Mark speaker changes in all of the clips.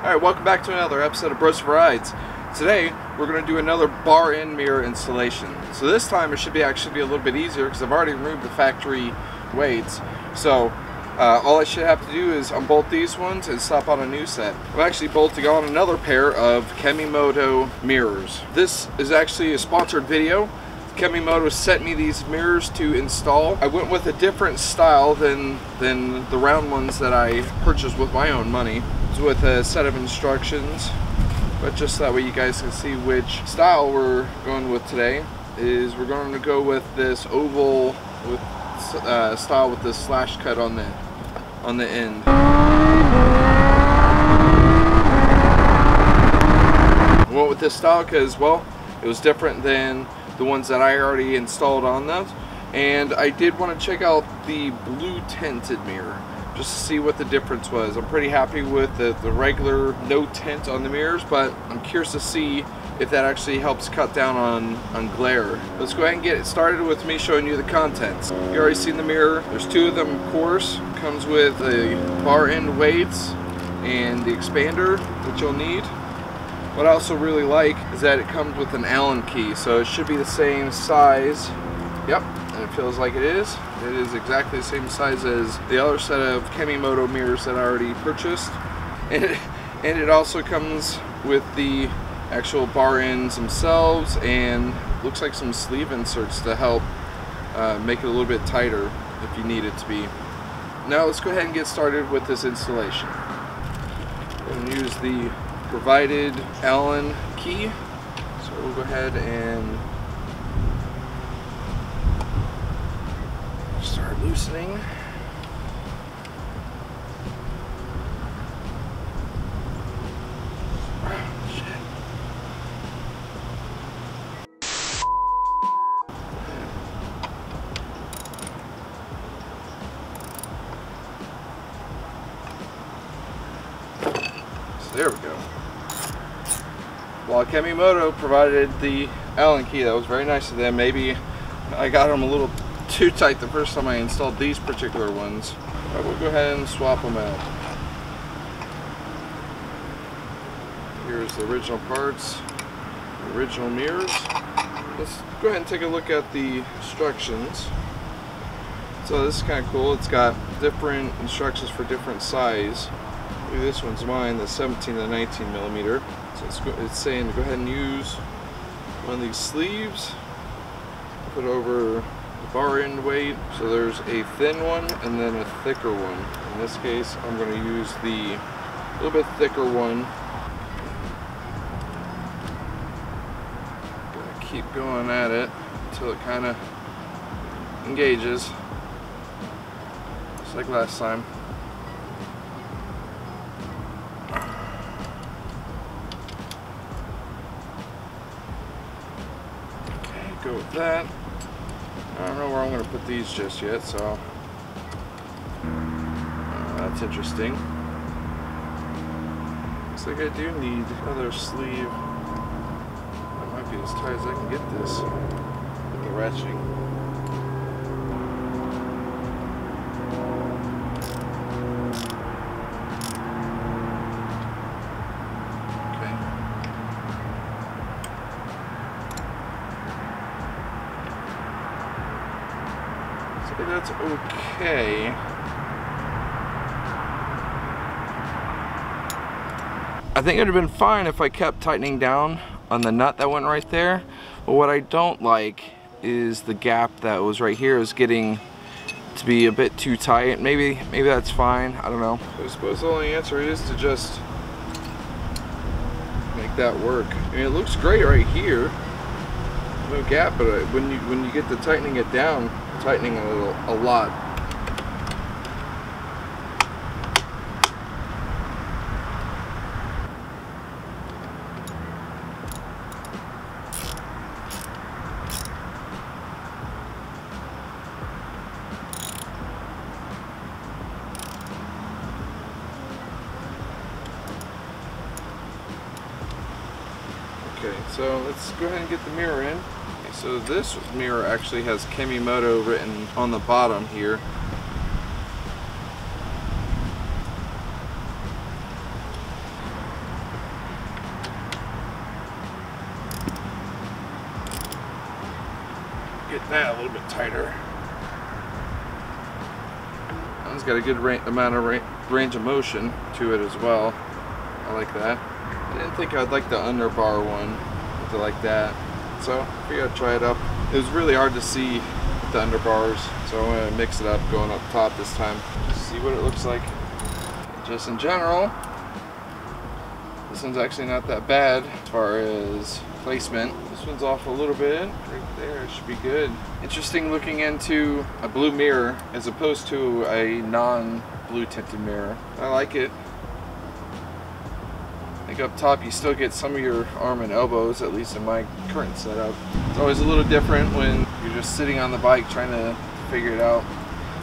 Speaker 1: Alright, welcome back to another episode of Brosef Rides. Today, we're going to do another bar end mirror installation. So this time it should be actually be a little bit easier because I've already removed the factory weights. So uh, all I should have to do is unbolt these ones and slap on a new set. I'm actually bolting on another pair of Kemimoto mirrors. This is actually a sponsored video. Kemimoto sent me these mirrors to install. I went with a different style than, than the round ones that I purchased with my own money. With a set of instructions, but just that way you guys can see which style we're going with today is we're going to go with this oval with uh, style with this slash cut on the on the end. I went with this style because well it was different than the ones that I already installed on those and I did want to check out the blue tinted mirror just to see what the difference was. I'm pretty happy with the, the regular no tint on the mirrors but I'm curious to see if that actually helps cut down on, on glare. Let's go ahead and get it started with me showing you the contents. You already seen the mirror. There's two of them of course. Comes with the bar end weights and the expander that you'll need. What I also really like is that it comes with an Allen key, so it should be the same size. Yep, it feels like it is. It is exactly the same size as the other set of Kemimoto mirrors that I already purchased. And it, and it also comes with the actual bar ends themselves and looks like some sleeve inserts to help uh, make it a little bit tighter if you need it to be. Now let's go ahead and get started with this installation. And use the provided Allen key. So we'll go ahead and loosening. So there we go. While Kemimoto provided the Allen key, that was very nice of them. Maybe I got them a little too tight the first time I installed these particular ones. But we'll go ahead and swap them out. Here's the original parts, original mirrors. Let's go ahead and take a look at the instructions. So this is kind of cool. It's got different instructions for different size. This one's mine, the 17 to 19 millimeter. So it's, it's saying to go ahead and use one of these sleeves, put over bar end weight. So there's a thin one and then a thicker one. In this case, I'm going to use the little bit thicker one. Gonna keep going at it until it kind of engages, just like last time. Okay, go with that. I don't know where I'm going to put these just yet, so uh, that's interesting. Looks like I do need another sleeve. That might be as tight as I can get this with the ratcheting. That's okay. I think it would have been fine if I kept tightening down on the nut that went right there. But what I don't like is the gap that was right here is getting to be a bit too tight. Maybe maybe that's fine. I don't know. I suppose the only answer is to just make that work. I mean, it looks great right here. No gap, but uh, when you when you get to tightening it down, tightening a little, a lot. Okay, so let's go ahead and get the mirror in so this mirror actually has Kemimoto written on the bottom here. Get that a little bit tighter. That one's got a good amount of range of motion to it as well. I like that. I didn't think I'd like the underbar one. I like that. So I figured I'd try it up. It was really hard to see the underbars, so I'm gonna mix it up going up top this time. See what it looks like. Just in general, this one's actually not that bad as far as placement. This one's off a little bit. Right there, should be good. Interesting looking into a blue mirror as opposed to a non-blue tinted mirror. I like it. Up top you still get some of your arm and elbows, at least in my current setup. It's always a little different when you're just sitting on the bike trying to figure it out.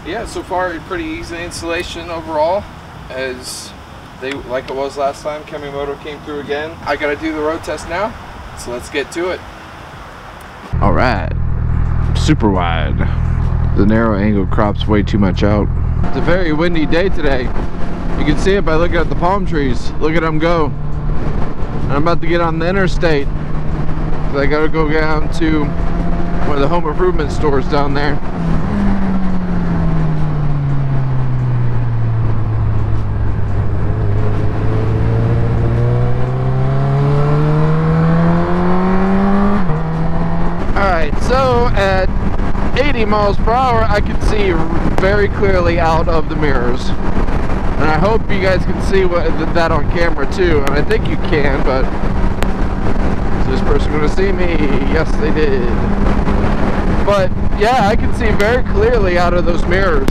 Speaker 1: Yeah, so far pretty easy installation overall as they like it was last time. Kemimoto came through again. I gotta do the road test now, so let's get to it.
Speaker 2: All right, super wide. The narrow angle crops way too much out. It's a very windy day today. You can see it by looking at the palm trees. Look at them go. I'm about to get on the interstate. I gotta go down to one of the home improvement stores down there. Alright, so at 80 miles per hour I can see very clearly out of the mirrors. And I hope you guys can see what, that on camera too. And I think you can, but is this person going to see me? Yes, they did. But yeah, I can see very clearly out of those mirrors.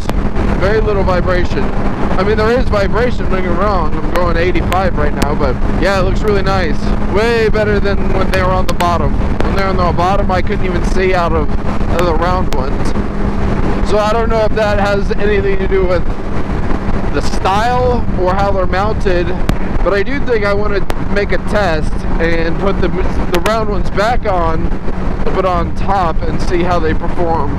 Speaker 2: Very little vibration. I mean, there is vibration, don't get wrong. I'm going 85 right now, but yeah, it looks really nice. Way better than when they were on the bottom. When they were on the bottom, I couldn't even see out of, out of the round ones. So I don't know if that has anything to do with the style or how they're mounted but I do think I want to make a test and put the, the round ones back on put on top and see how they perform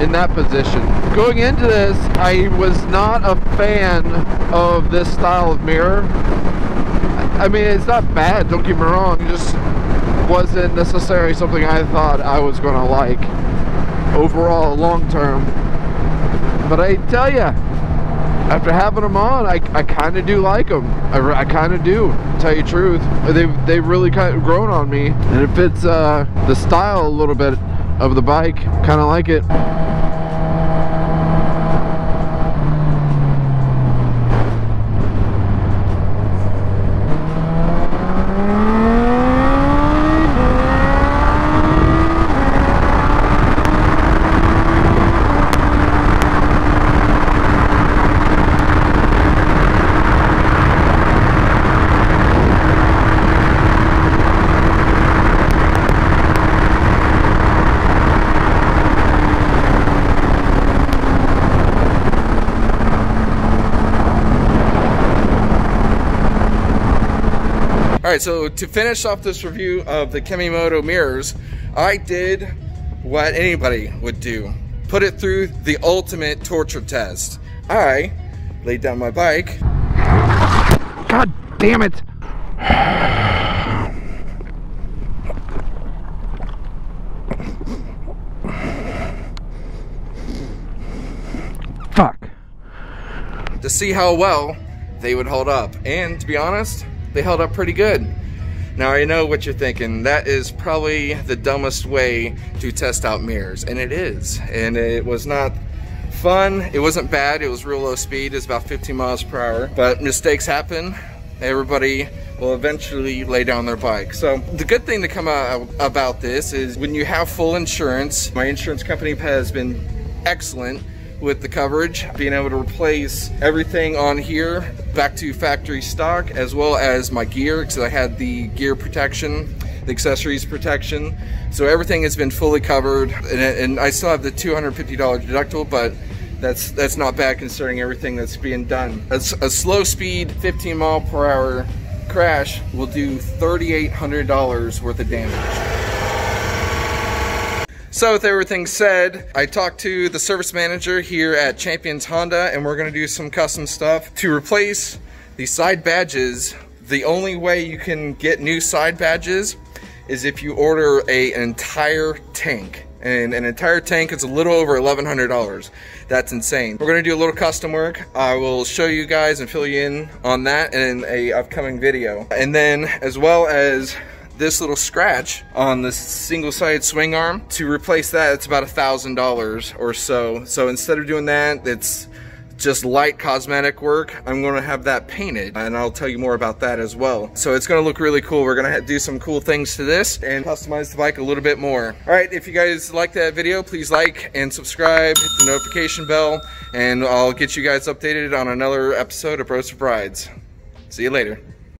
Speaker 2: in that position. Going into this, I was not a fan of this style of mirror. I mean, it's not bad, don't get me wrong, it just wasn't necessarily something I thought I was going to like overall long term. But I tell you, after having them on, I, I kind of do like them. I, I kind of do, tell you the truth. They've, they've really kind of grown on me. And it fits uh, the style a little bit of the bike. Kind of like it.
Speaker 1: Alright, so to finish off this review of the Kemimoto mirrors, I did what anybody would do. Put it through the ultimate torture test. I laid down my bike.
Speaker 2: God damn it! Fuck.
Speaker 1: To see how well they would hold up. And to be honest, they held up pretty good. Now I know what you're thinking, that is probably the dumbest way to test out mirrors, and it is. And it was not fun, it wasn't bad, it was real low speed, it's about 15 miles per hour, but mistakes happen, everybody will eventually lay down their bike. So the good thing to come out about this is when you have full insurance, my insurance company has been excellent with the coverage, being able to replace everything on here back to factory stock, as well as my gear, because I had the gear protection, the accessories protection. So everything has been fully covered, and, and I still have the $250 deductible, but that's that's not bad considering everything that's being done. A, a slow speed 15 mile per hour crash will do $3,800 worth of damage. So with everything said, I talked to the service manager here at Champions Honda and we're gonna do some custom stuff to replace the side badges. The only way you can get new side badges is if you order a, an entire tank. and an entire tank is a little over $1,100. That's insane. We're gonna do a little custom work. I will show you guys and fill you in on that in a upcoming video. And then as well as this little scratch on the single sided swing arm to replace that it's about a thousand dollars or so so instead of doing that it's just light cosmetic work. I'm gonna have that painted and I'll tell you more about that as well. So it's gonna look really cool. We're gonna do some cool things to this and customize the bike a little bit more. All right, if you guys like that video, please like and subscribe, hit the notification bell, and I'll get you guys updated on another episode of Brosef Rides. See you later.